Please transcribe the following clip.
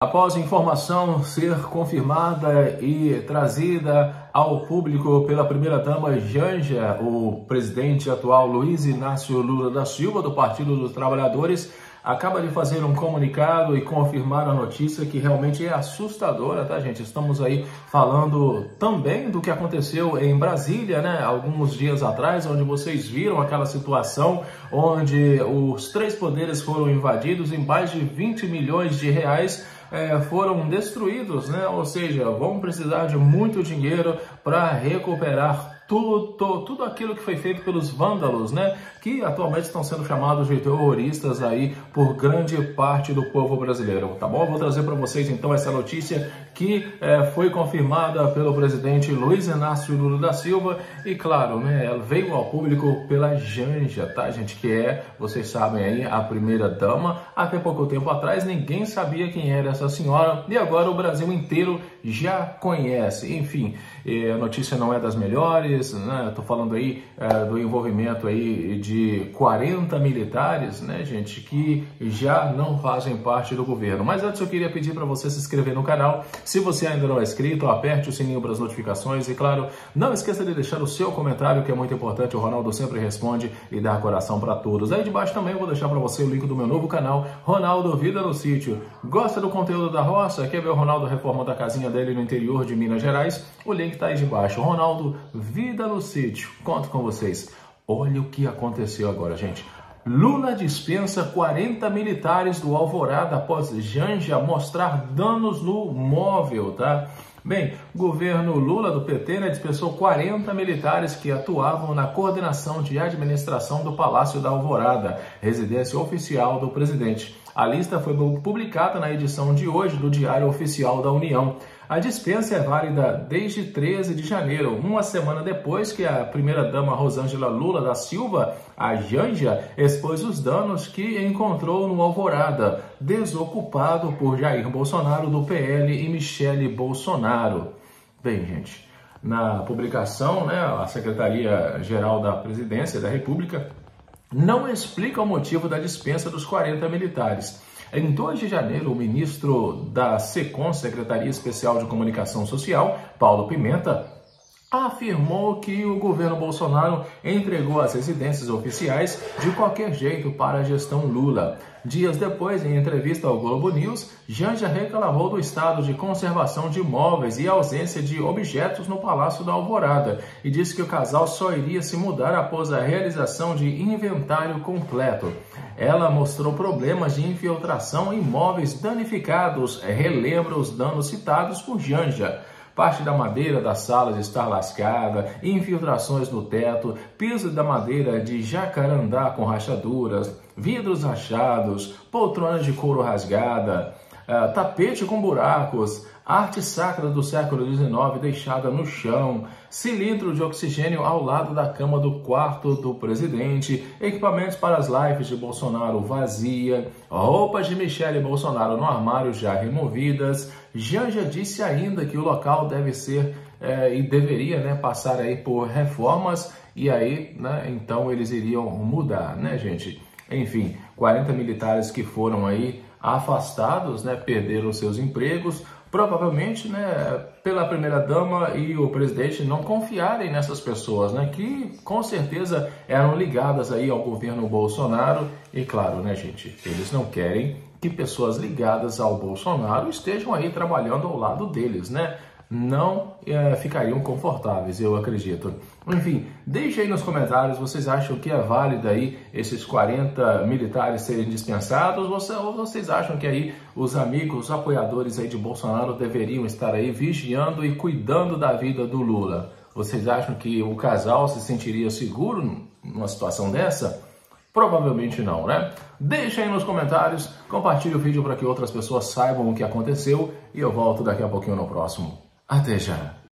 Após informação ser confirmada e trazida ao público pela primeira-dama Janja, o presidente atual Luiz Inácio Lula da Silva, do Partido dos Trabalhadores, acaba de fazer um comunicado e confirmar a notícia que realmente é assustadora, tá, gente? Estamos aí falando também do que aconteceu em Brasília, né, alguns dias atrás, onde vocês viram aquela situação onde os três poderes foram invadidos em mais de 20 milhões de reais é, foram destruídos, né? Ou seja, vão precisar de muito dinheiro para recuperar tudo, tudo aquilo que foi feito pelos vândalos, né? Que atualmente estão sendo chamados de terroristas aí por grande parte do povo brasileiro, tá bom? vou trazer para vocês então essa notícia que é, foi confirmada pelo presidente Luiz Inácio Lula da Silva e claro, né? Ela veio ao público pela Janja, tá, gente? Que é, vocês sabem aí, a primeira dama. Até pouco tempo atrás ninguém sabia quem era essa senhora e agora o Brasil inteiro já conhece. Enfim, a notícia não é das melhores né? Estou falando aí é, do envolvimento aí de 40 militares, né, gente, que já não fazem parte do governo. Mas antes eu queria pedir para você se inscrever no canal. Se você ainda não é inscrito, aperte o sininho para as notificações e, claro, não esqueça de deixar o seu comentário, que é muito importante. O Ronaldo sempre responde e dá coração para todos. Aí debaixo também eu vou deixar para você o link do meu novo canal, Ronaldo Vida no Sítio. Gosta do conteúdo da roça? Quer ver o Ronaldo reformando a casinha dele no interior de Minas Gerais? O link está aí debaixo. Ronaldo Vida Vida no sítio. Conto com vocês. Olha o que aconteceu agora, gente. Lula dispensa 40 militares do Alvorada após Janja mostrar danos no móvel, tá? Bem, o governo Lula do PT né, dispensou 40 militares que atuavam na coordenação de administração do Palácio da Alvorada, residência oficial do presidente. A lista foi publicada na edição de hoje do Diário Oficial da União. A dispensa é válida desde 13 de janeiro, uma semana depois que a primeira-dama Rosângela Lula da Silva, a Janja, expôs os danos que encontrou no Alvorada, desocupado por Jair Bolsonaro do PL e Michele Bolsonaro. Bem, gente, na publicação, né, a Secretaria-Geral da Presidência da República não explica o motivo da dispensa dos 40 militares. Em 2 de janeiro, o ministro da SECOM, Secretaria Especial de Comunicação Social, Paulo Pimenta, afirmou que o governo Bolsonaro entregou as residências oficiais de qualquer jeito para a gestão Lula. Dias depois, em entrevista ao Globo News, Janja reclamou do estado de conservação de imóveis e ausência de objetos no Palácio da Alvorada e disse que o casal só iria se mudar após a realização de inventário completo. Ela mostrou problemas de infiltração em imóveis danificados, relembra os danos citados por Janja. Parte da madeira das salas está lascada, infiltrações no teto, piso da madeira de jacarandá com rachaduras, vidros rachados, poltronas de couro rasgada, uh, tapete com buracos, arte sacra do século XIX deixada no chão, cilindro de oxigênio ao lado da cama do quarto do presidente, equipamentos para as lives de Bolsonaro vazia, roupas de Michele Bolsonaro no armário já removidas. Janja disse ainda que o local deve ser é, e deveria né, passar aí por reformas e aí, né, então eles iriam mudar, né, gente? Enfim, 40 militares que foram aí afastados, né, perderam seus empregos, provavelmente, né, pela primeira dama e o presidente não confiarem nessas pessoas, né, que com certeza eram ligadas aí ao governo Bolsonaro e claro, né, gente, eles não querem que pessoas ligadas ao Bolsonaro estejam aí trabalhando ao lado deles, né? Não é, ficariam confortáveis, eu acredito. Enfim, deixe aí nos comentários, vocês acham que é válido aí esses 40 militares serem dispensados ou vocês acham que aí os amigos, os apoiadores aí de Bolsonaro deveriam estar aí vigiando e cuidando da vida do Lula? Vocês acham que o casal se sentiria seguro numa situação dessa? Provavelmente não, né? Deixe aí nos comentários, compartilhe o vídeo para que outras pessoas saibam o que aconteceu e eu volto daqui a pouquinho no próximo. Até já!